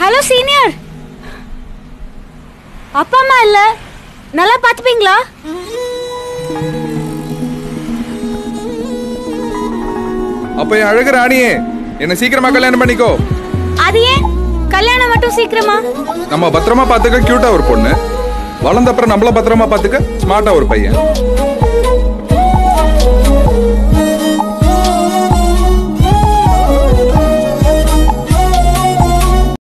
Hello senior அப்பா அம்மா இல்ல? நல்லா பாத்துப்பீங்களா அப்ப என் அழகு ராணியே. என்ன சீக்கிரமா கல்யாணம் பண்ணிக்கோ. அது ஏன்? கல்யாணம் மட்டும் சீக்கிரமா? நம்ம பத்திரமா பாத்துக்க கியூட்டா ஒரு பொண்ணு. வளர்ந்த அப்புறம் நம்மள பத்திரமா பாத்துக்க ஸ்மார்ட்டா ஒரு பையன்.